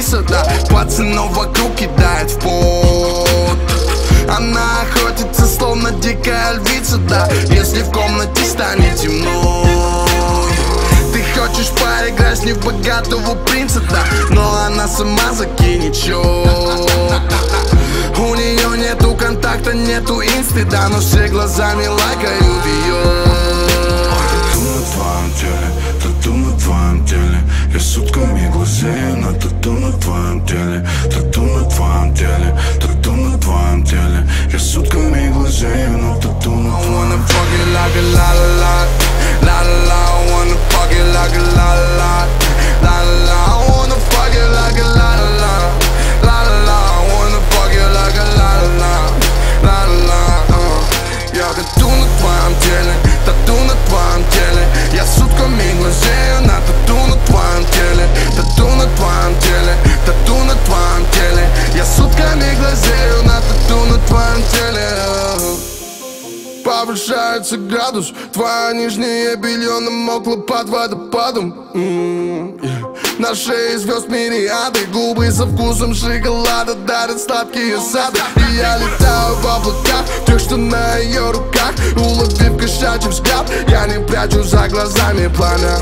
Алиса, да. Пацанов вокруг кидает в пот. Она охотится, словно дикая львица, да. Если в комнате станет темно. Ты хочешь поиграть с ней в богатого принца, да. Но она сама закинет счет. У нее нету контакта, нету инсты, да. Но все глазами лайкают ее. Тату на твоем теле, тату на твоем теле. Я сутками глазею твоем теле Тату на твоем теле, тату на твоем теле Я сутками глазею на тату на I твоем wanna fuck it like a la la la. La la la, I wanna fuck it like a la Повышается градус. Твоя нижнее белье намокло под водопадом. На шее звезд мириады. Губы со вкусом шоколада Дарят сладкие сады. И я летаю в облаках Тех, что на ее руках. Уловив кошачий взгляд. Я не прячу за глазами пламя.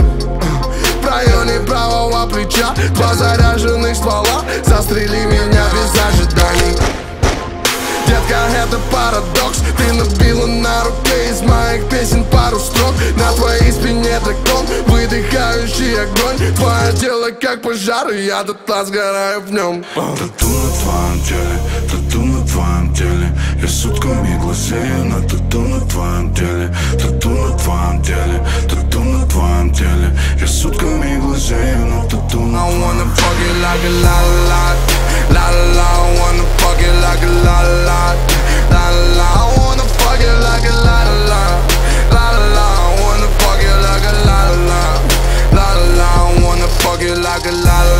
В районе правого плеча Два заряженных ствола. Застрели меня без ожиданий Детка, это парадокс. Ты набила на руке из моих песен пару строк. На твоей спине дракон, выдыхающий огонь. Твое тело как пожар, и я дотла сгораю в нем. Тату на твоем теле, тату на твоем теле. Я сутками глазею на тату на твоем теле. Тату на твоем теле, тату на твоем теле. Я сутками глазею на тату на I wanna fuck it like a La I got a lot of